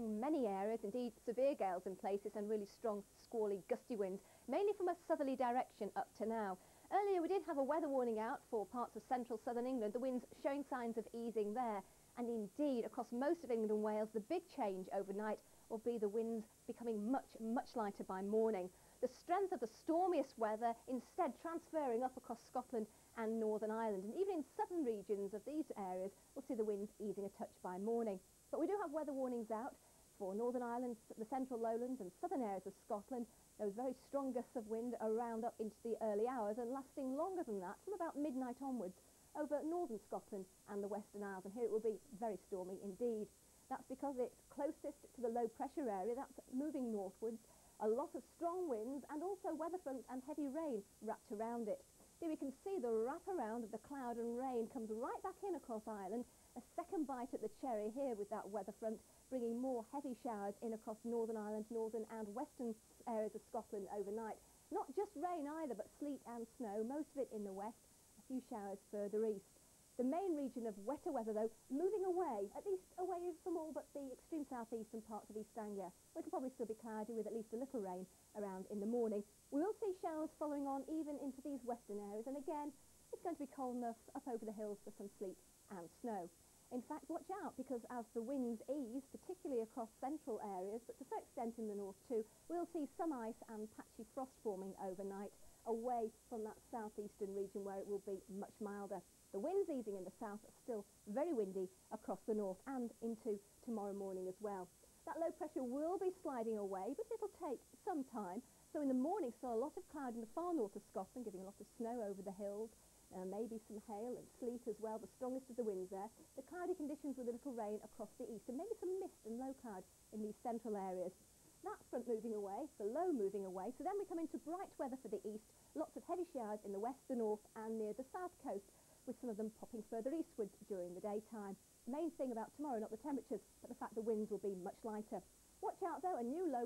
many areas, indeed severe gales in places and really strong squally gusty winds, mainly from a southerly direction up to now. Earlier we did have a weather warning out for parts of central southern England, the winds showing signs of easing there. And indeed, across most of England and Wales, the big change overnight will be the winds becoming much, much lighter by morning. The strength of the stormiest weather instead transferring up across Scotland and Northern Ireland. And even in southern regions of these areas, we'll see the winds easing a touch by morning. But we do have weather warnings out for Northern Ireland, the central lowlands and southern areas of Scotland. Those very strong gusts of wind around up into the early hours and lasting longer than that from about midnight onwards over northern Scotland and the Western Isles. And here it will be very stormy indeed. That's because it's closest to the low pressure area, that's moving northwards. A lot of strong winds and also weather fronts and heavy rain wrapped around it. Here we can see the wraparound of the cloud and rain comes right back in across Ireland. A second bite at the cherry here with that weather front, bringing more heavy showers in across Northern Ireland, northern and western areas of Scotland overnight. Not just rain either, but sleet and snow, most of it in the west, a few showers further east. The main region of wetter weather, though, moving away, at least away from all but the extreme southeastern parts of East Anglia. It will probably still be cloudy with at least a little rain around in the morning. We will see showers following on even into these western areas, and again, it's going to be cold enough up over the hills for some sleet and snow. In fact, watch out because as the winds ease, particularly across central areas, but to some extent in the north too, we'll see some ice and patchy frost forming overnight away from that southeastern region where it will be much milder. The winds easing in the south are still very windy across the north and into tomorrow morning as well. That low pressure will be sliding away, but it'll take some time. So in the morning, still a lot of cloud in the far north of Scotland, giving a lot of snow over the hills. Uh, maybe some hail and sleet as well, the strongest of the winds there. The cloudy conditions with a little rain across the east and maybe some mist and low cloud in these central areas. That front moving away, the low moving away. So then we come into bright weather for the east. Lots of heavy showers in the west, the north and near the south coast with some of them popping further eastwards during the daytime. Main thing about tomorrow, not the temperatures, but the fact the winds will be much lighter. Watch out though, a new low